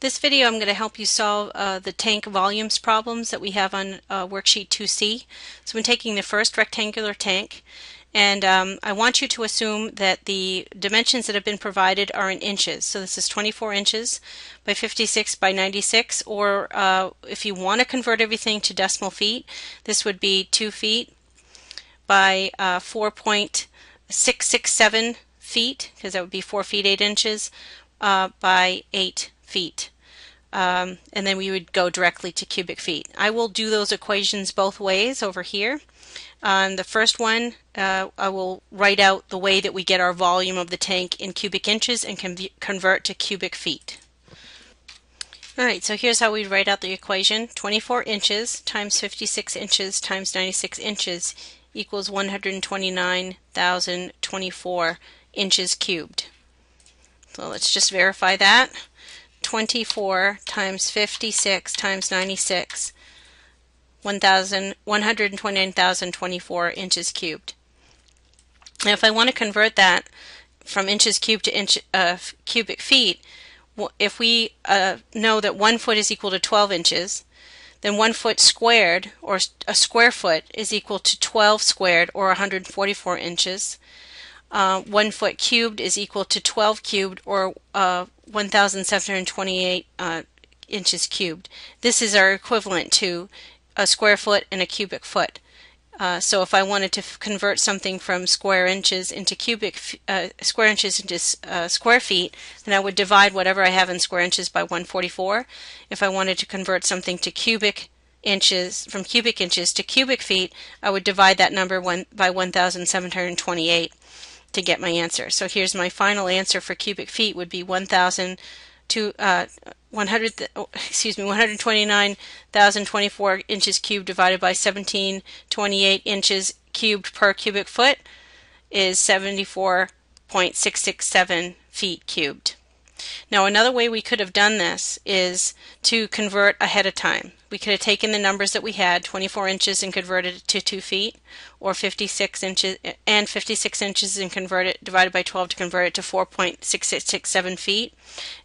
This video I'm going to help you solve uh, the tank volumes problems that we have on uh, worksheet 2C. So I'm taking the first rectangular tank and um, I want you to assume that the dimensions that have been provided are in inches. So this is 24 inches by 56 by 96 or uh, if you want to convert everything to decimal feet this would be 2 feet by uh, 4.667 feet because that would be 4 feet 8 inches uh, by 8 feet. Um, and then we would go directly to cubic feet. I will do those equations both ways over here. On the first one, uh, I will write out the way that we get our volume of the tank in cubic inches and can convert to cubic feet. Alright, so here's how we write out the equation. 24 inches times 56 inches times 96 inches equals 129,024 inches cubed. So let's just verify that. 24 times 56 times 96, 129,024 inches cubed. Now if I want to convert that from inches cubed to inch, uh, cubic feet, if we uh, know that one foot is equal to 12 inches, then one foot squared, or a square foot, is equal to 12 squared, or 144 inches uh, 1 foot cubed is equal to 12 cubed or uh, 1,728 uh, inches cubed. This is our equivalent to a square foot and a cubic foot. Uh, so if I wanted to convert something from square inches into cubic uh, square inches into uh, square feet, then I would divide whatever I have in square inches by 144. If I wanted to convert something to cubic inches from cubic inches to cubic feet, I would divide that number one, by 1,728 to get my answer. So here's my final answer for cubic feet would be 1,000 to uh, 100 excuse me 129,024 inches cubed divided by 1728 inches cubed per cubic foot is 74.667 feet cubed. Now another way we could have done this is to convert ahead of time. We could have taken the numbers that we had, 24 inches, and converted it to 2 feet, or 56 inches and 56 inches and convert it, divided by 12 to convert it to 4.6667 feet,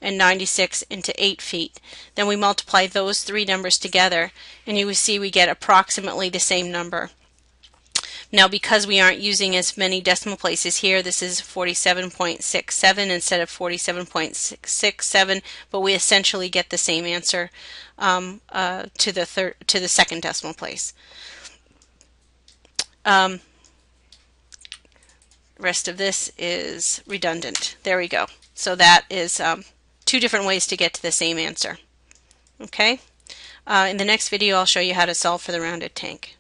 and 96 into 8 feet. Then we multiply those three numbers together, and you will see we get approximately the same number. Now because we aren't using as many decimal places here, this is 47.67 instead of 47.67, but we essentially get the same answer um, uh, to the to the second decimal place. Um, rest of this is redundant. There we go. So that is um, two different ways to get to the same answer. Okay. Uh, in the next video, I'll show you how to solve for the rounded tank.